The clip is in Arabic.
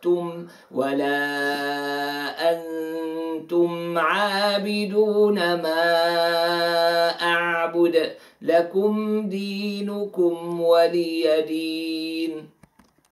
عبدتم ولا أنتم عابدون ما أعبد لكم دينكم ولي دين